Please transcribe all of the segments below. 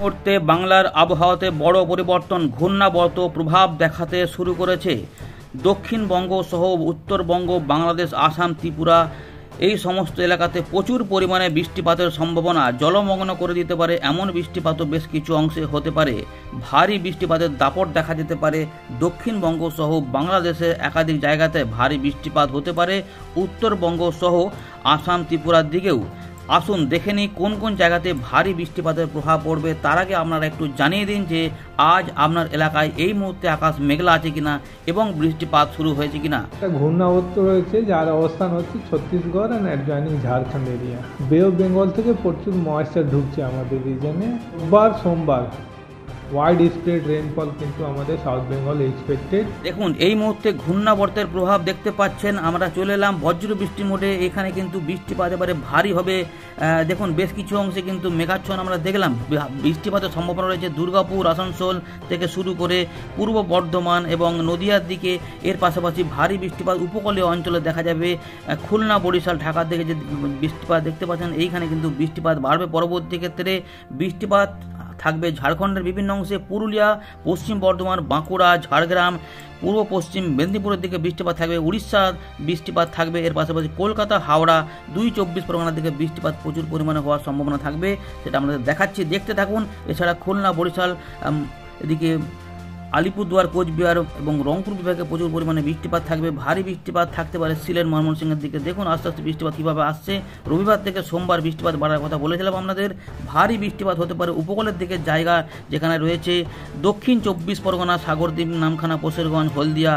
মুহূর্তে বাংলার আবহাওয়াতে বড় পরিবর্তন, ঘূর্ণাবর্ত প্রভাব দেখাতে শুরু করেছে। দক্ষিণবঙ্গ সহ উত্তরবঙ্গ, বাংলাদেশ, আসাম, ত্রিপুরা এই সমস্ত এলাকাতে প্রচুর পরিমাণে বৃষ্টিপাতের সম্ভাবনা জলমগ্ন করে দিতে পারে। এমন বৃষ্টিপাতও বেশ কিছু অংশে হতে পারে। ভারী বৃষ্টিপাতের দাপট দেখা যেতে পারে। দক্ষিণবঙ্গ সহ বাংলাদেশের একাধিক জায়গাতে ভারী বৃষ্টিপাত হতে পারে। উত্তরবঙ্গ সহ আসাম, ত্রিপুরার দিকেও আসুন দেখে নিই কোন কোন জায়গাতে ভারী বৃষ্টিপাতের প্রভাব পড়বে। তার আগে আপনারা একটু জানিয়ে দিন যে আজ আপনার এলাকায় এই মুহূর্তে আকাশ মেঘলা আছে কিনা এবং বৃষ্টিপাত শুরু হয়েছে কিনা। একটা ঘূর্ণাবর্ত রয়েছে, যার অবস্থান হচ্ছে Chhattisgarh and adjoining Jharkhand area Bay of Bengal থেকে প্রচুর ময়েশ্চার ঢুকছে আমাদের রিজনে রোববার সোমবার ওয়াইড স্প্রেড রেনফল কিন্তু আমাদের সাউথ বেঙ্গল এক্সপেক্টেড দেখুন, এই মুহূর্তে ঘূর্ণাবর্তের প্রভাব দেখতে পাচ্ছেন। আমরা চলে এলাম বজ্র বৃষ্টি মোডে। এখানে কিন্তু বৃষ্টিপাত এবারে ভারী হবে। দেখুন, বেশ কিছু অংশে কিন্তু মেঘাচ্ছন্ন আমরা দেখলাম। বৃষ্টিপাতের সম্ভাবনা রয়েছে দুর্গাপুর, আসানসোল থেকে শুরু করে পূর্ব বর্ধমান এবং নদিয়ার দিকে। এর পাশাপাশি ভারী বৃষ্টিপাত উপকূলীয় অঞ্চলে দেখা যাবে। খুলনা, বরিশাল ঢাকার দিকে যে বৃষ্টিপাত দেখতে পাচ্ছেন, এইখানে কিন্তু বৃষ্টিপাত বাড়বে। পরবর্তী ক্ষেত্রে বৃষ্টিপাত থাকবে ঝাড়খণ্ডের বিভিন্ন অংশে পুরুলিয়া, পশ্চিম বর্ধমান, বাঁকুড়া, ঝাড়গ্রাম, পূর্ব পশ্চিম মেদিনীপুরের দিকে বৃষ্টিপাত থাকবে উড়িষ্যা বৃষ্টিপাত থাকবে, এর পাশাপাশি কলকাতা, হাওড়া, দুই চব্বিশ পরগনার দিকে বৃষ্টিপাত প্রচুর পরিমাণে হওয়ার সম্ভাবনা থাকবে, সেটা আমাদের দেখাচ্ছি। দেখতে থাকুন, এছাড়া খুলনা, বরিশাল এদিকে আলিপুরদুয়ার, কোচবিহার এবং রংপুর বিভাগে প্রচুর পরিমাণে বৃষ্টিপাত থাকবে, ভারী বৃষ্টিপাত থাকতে পারে সিলেট, ময়মনসিংহের দিকে। দেখুন, আস্তে আস্তে বৃষ্টিপাত কীভাবে আসছে। রবিবার থেকে সোমবার বৃষ্টিপাত বাড়ার কথা বলেছিলাম আপনাদের। ভারী বৃষ্টিপাত হতে পারে উপকূলের দিকের জায়গা যেখানে রয়েছে দক্ষিণ চব্বিশ পরগনা, সাগরদ্বীপ, নামখানা, পোশেরগঞ্জ, হলদিয়া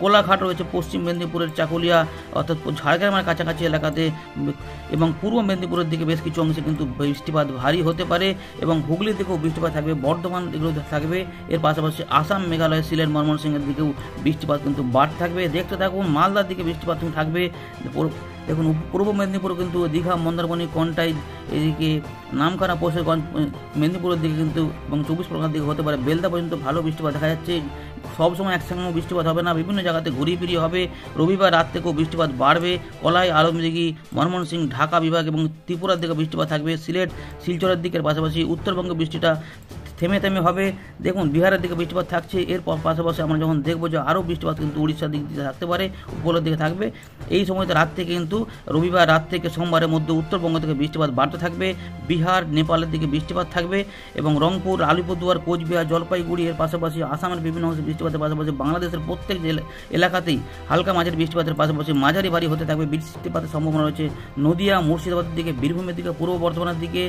কোলাঘাট রয়েছে, পশ্চিম মেদিনীপুরের চাকুলিয়া, অর্থাৎ ঝাড়গ্রামের কাছাকাছি এলাকাতে এবং পূর্ব মেদিনীপুরের দিকে বেশ কিছু অংশে কিন্তু বৃষ্টিপাত ভারী হতে পারে এবং হুগলির দিকেও বৃষ্টিপাত থাকবে, বর্ধমান এগুলো থাকবে। এর পাশাপাশি আসাম মেঘালয়, সিলেট, ময়মনসিংহের দিকেও বৃষ্টিপাত কিন্তু বাড়তে থাকবে। দেখতে থাকুন, মালদার দিকে বৃষ্টিপাত থাকবে। দেখুন, পূর্ব মেদিনীপুর কিন্তু দীঘা, মন্দারমণি, কন্টাই এদিকে, নামখানা পশুরগঞ্জ মেদিনীপুরের দিকে কিন্তু এবং চব্বিশ পরগনার দিকে হতে পারে। বেলদা পর্যন্ত ভালো বৃষ্টিপাত দেখা যাচ্ছে। সবসময় একসঙ্গে বৃষ্টিপাত হবে না। বিভিন্ন জায়গাতে ঘুরিয়ে ফিরিয়ে হবে। রবিবার রাত থেকেও বৃষ্টিপাত বাড়বে। কলাই আলমদিঘি, ময়মনসিংহ, ঢাকা বিভাগ এবং ত্রিপুরার দিকে বৃষ্টিপাত থাকবে। সিলেট, শিলচরের দিকের পাশাপাশি উত্তরবঙ্গে বৃষ্টিটা থেমে থেমে হবে। দেখুন, বিহারের দিকে বৃষ্টিপাত থাকছে। এর পাশাপাশি আমরা যখন দেখব যে আরও বৃষ্টিপাত কিন্তু উড়িষ্যার দিক দিয়ে থাকতে পারে, উপকূলের দিকে থাকবে। এই সময়তে রাত থেকে কিন্তু রবিবার রাত থেকে সোমবারের মধ্যে উত্তরবঙ্গ থেকে বৃষ্টিপাত বাড়তে থাকবে। বিহার, নেপালের দিকে বৃষ্টিপাত থাকবে এবং রংপুর, আলিপুরদুয়ার, কোচবিহার, জলপাইগুড়ি, এর পাশাপাশি আসামের বিভিন্ন অংশে বৃষ্টিপাতের পাশাপাশি বাংলাদেশের প্রত্যেক জেলা এলাকাতেই হালকা মাঝারি বৃষ্টিপাতের পাশাপাশি মাঝারি ভারী হতে থাকবে। বৃষ্টিপাতের সম্ভাবনা রয়েছে নদিয়া, মুর্শিদাবাদের দিকে, বীরভূমের দিকে, পূর্ব বর্ধমানের দিকে।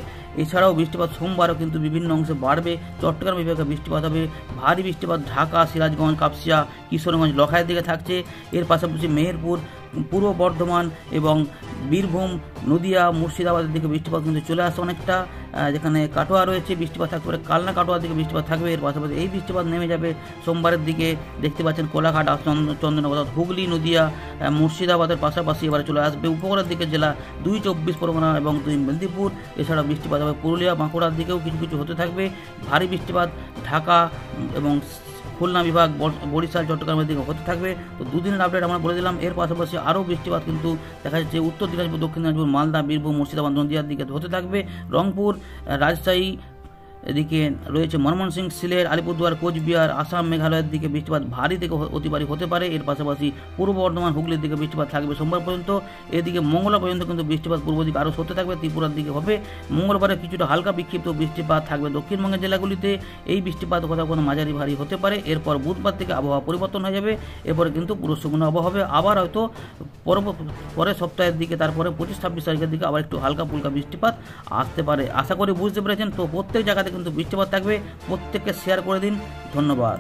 এছাড়াও বৃষ্টিপাত সোমবারও কিন্তু বিভিন্ন অংশে বাড়বে। চট্টগ্রাম বিভাগে বৃষ্টিপাত হবে। ভারী বৃষ্টিপাত ঢাকা, সিরাজগঞ্জ, কাপসিয়া, কিশোরগঞ্জ লখাইয়ের দিকে থাকছে। এর পাশাপাশি মেহেরপুর পূর্ব বর্ধমান এবং বীরভূম, নদিয়া, মুর্শিদাবাদের দিকে বৃষ্টিপাত কিন্তু চলে আসে অনেকটা যেখানে কাটোয়া রয়েছে, বৃষ্টিপাত থাকতে পারে। কালনা কাটোয়ার দিকে বৃষ্টিপাত থাকবে, এর পাশাপাশি এই বৃষ্টিপাত নেমে যাবে সোমবারের দিকে। দেখতে পাচ্ছেন কোলাঘাট, চন্দ্র- চন্দননগর হুগলি, নদিয়া মুর্শিদাবাদের পাশাপাশি এবারে চলে আসবে। উপকূলের দিকে জেলা দুই চব্বিশ পরগনা এবং দুই মেদিনীপুর। এছাড়া বৃষ্টিপাত হবে পুরুলিয়া, বাঁকুড়ার দিকেও কিছু কিছু হতে থাকবে। ভারী বৃষ্টিপাত ঢাকা এবং খুলনা বিভাগ বরিশাল চট্টগ্রামের দিকে হতে থাকবে। তো দুদিনের আপডেট আমরা বলে দিলাম। এর পাশাপাশি আরও বৃষ্টিপাত কিন্তু দেখা যাচ্ছে উত্তর দিনাজপুর, দক্ষিণ দিনাজপুর, মালদা, বীরভূম, মুর্শিদাবাদ, নদীয়ার দিকে হতে থাকবে। রংপুর রাজশাহী এদিকে রয়েছে ময়মনসিংহ সিলেট আলিপুরদুয়ার, কোচবিহার, আসাম, মেঘালয়ের দিকে বৃষ্টিপাত ভারী থেকে অতি ভারী হতে পারে। এর পাশাপাশি পূর্ব বর্ধমান, হুগলির দিকে বৃষ্টিপাত থাকবে সোমবার পর্যন্ত। এদিকে মঙ্গলবার পর্যন্ত কিন্তু বৃষ্টিপাত পূর্ব দিকে আরও হতে থাকবে, ত্রিপুরার দিকে হবে। মঙ্গলবারে কিছুটা হালকা বিক্ষিপ্ত বৃষ্টিপাত থাকবে দক্ষিণবঙ্গের জেলাগুলিতে। এই বৃষ্টিপাত কোথাও কোনো মাঝারি ভারী হতে পারে। এরপর বুধবার থেকে আবহাওয়া পরিবর্তন হয়ে যাবে। এরপরে কিন্তু পুরো শুকনো আবহাওয়া হবে। আবার হয়তো পরের সপ্তাহের দিকে, তারপরে পঁচিশ ছাব্বিশ তারিখের দিকে আবার একটু হালকা ফুলকা বৃষ্টিপাত আসতে পারে। আশা করি বুঝতে পেরেছেন। তো প্রত্যেক জায়গাতে কিন্তু বৃষ্টিপাত থাকবে। প্রত্যেককে শেয়ার করে দিন। ধন্যবাদ।